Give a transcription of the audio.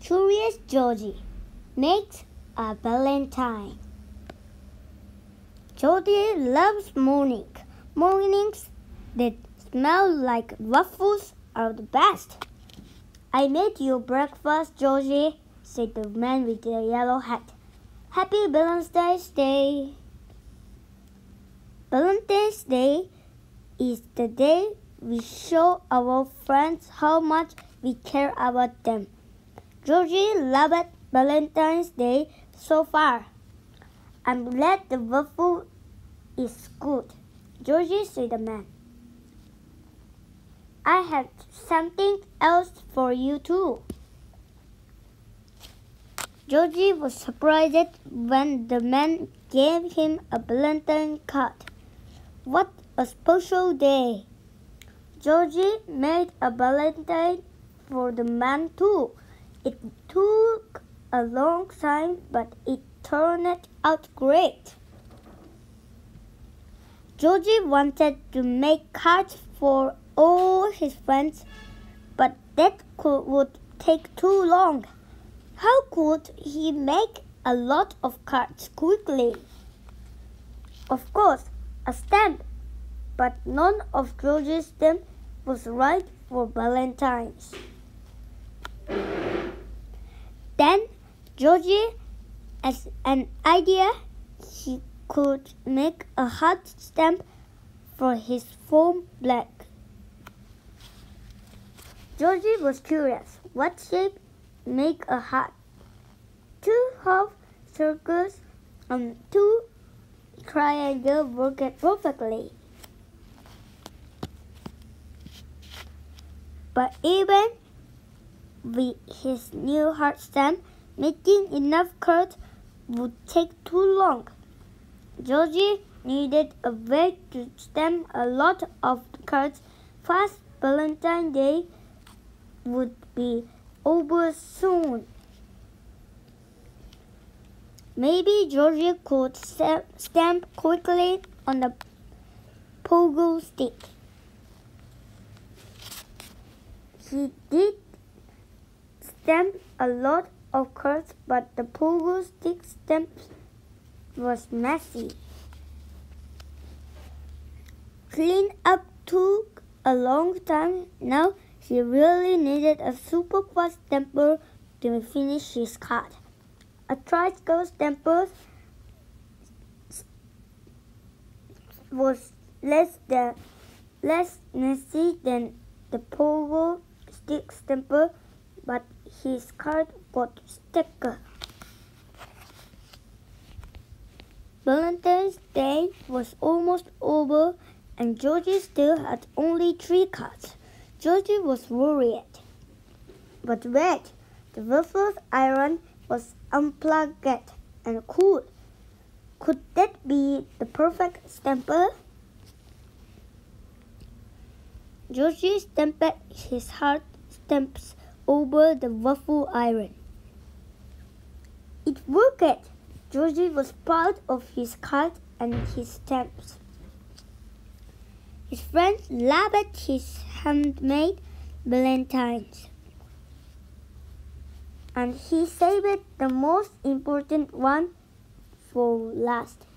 Curious Georgie makes a valentine. Georgie loves mornings. Mornings that smell like waffles are the best. I made you breakfast, Georgie, said the man with the yellow hat. Happy Valentine's Day. Valentine's Day is the day we show our friends how much we care about them. Georgie loved Valentine's Day so far. I'm glad the waffle is good. Georgie said the man. I have something else for you too. Georgie was surprised when the man gave him a Valentine card. What a special day! Georgie made a Valentine for the man too. It took a long time, but it turned out great. Georgie wanted to make cards for all his friends, but that could, would take too long. How could he make a lot of cards quickly? Of course, a stamp, but none of Georgie's stamp was right for Valentine's. Then Georgie, as an idea, he could make a heart stamp for his foam black. Georgie was curious. What shape make a heart? Two half circles and two triangles worked perfectly. But even his new heart stamp, making enough cards would take too long. Georgie needed a way to stamp a lot of cards fast. Valentine's Day would be over soon. Maybe Georgie could stamp quickly on the pogo stick. He did stamp a lot of cards, but the pogo stick stamp was messy. Clean up took a long time. Now he really needed a super fast stamper to finish his card. A tricycle stamper was less than less messy than the pogo stick stamper, but his card got stuck. Valentine's Day was almost over and Georgie still had only three cards. Georgie was worried. But wait, the waffle iron was unplugged and cool. Could that be the perfect stamper? Georgie stamped his heart stamps over the waffle iron. It worked! Georgie was proud of his card and his stamps. His friends loved his handmade valentines. And he saved the most important one for last.